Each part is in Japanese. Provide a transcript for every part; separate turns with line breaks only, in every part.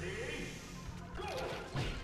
Ready? Go!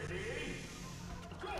Ready? Go!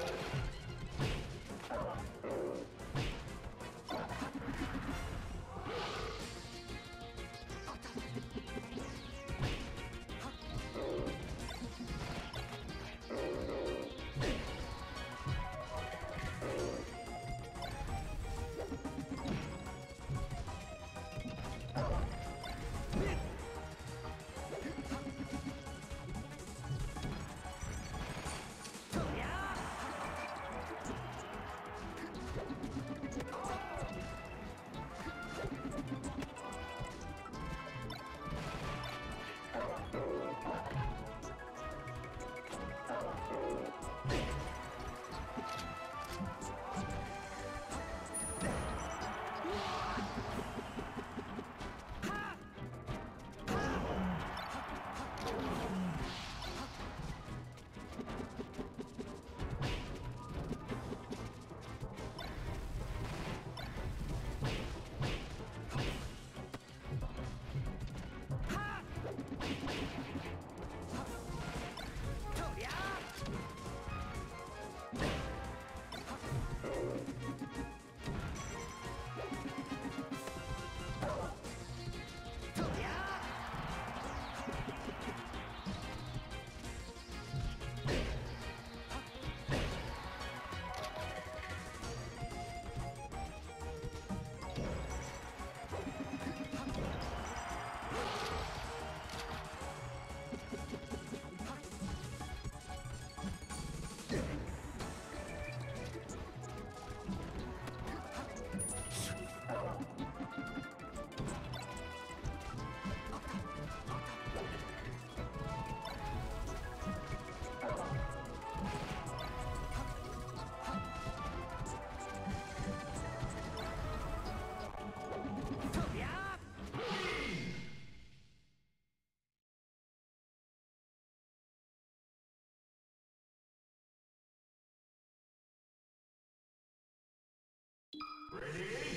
Ready?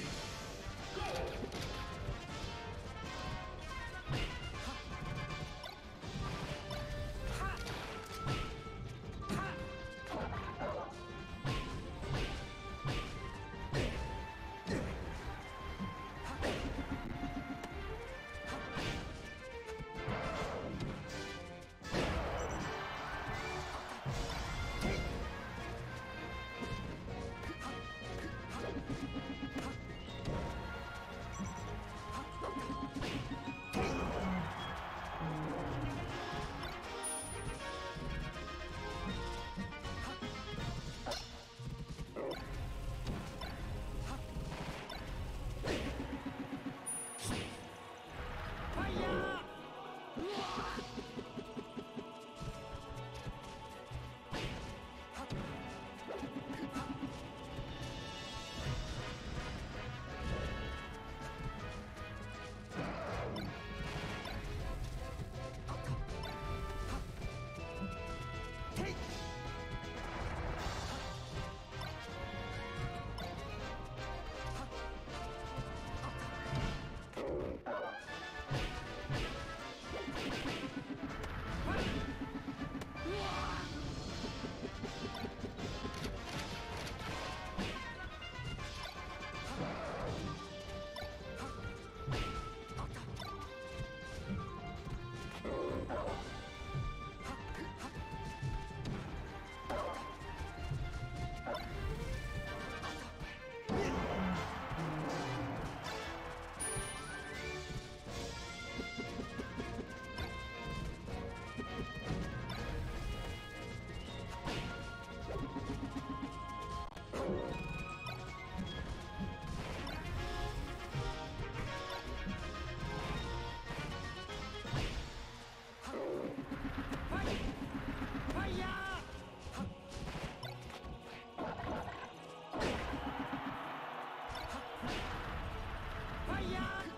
ファイヤー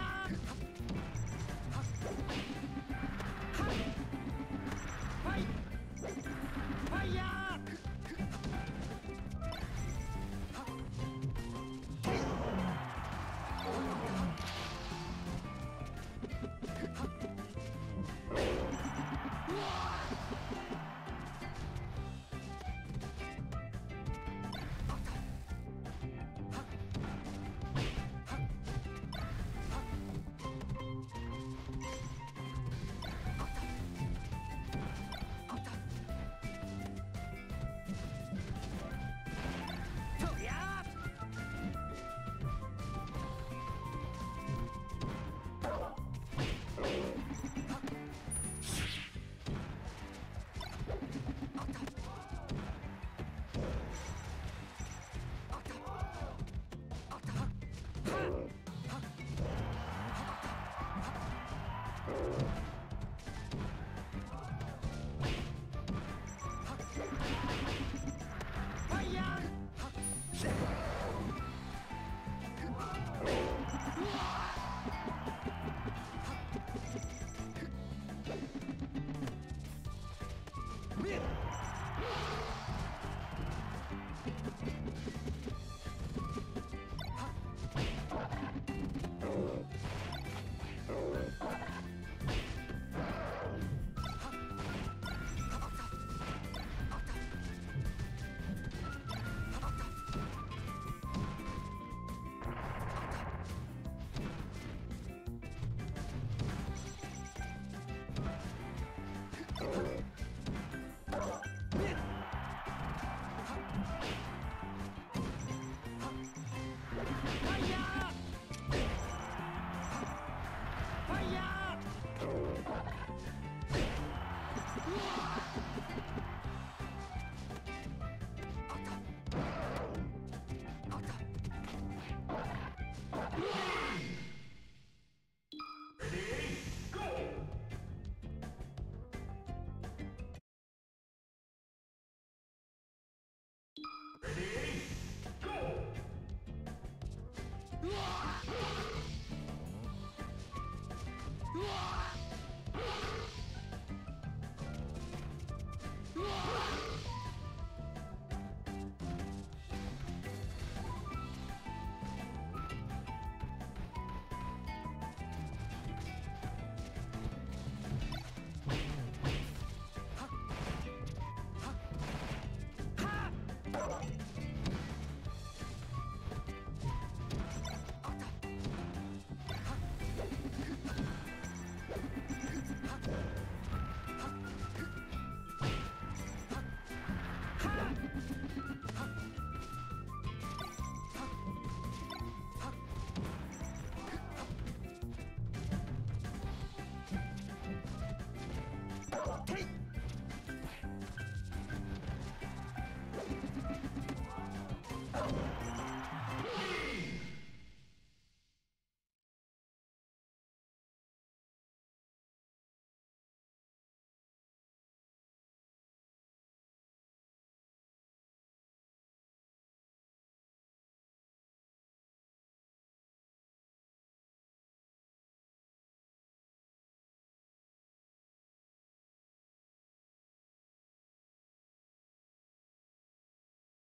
あっうわ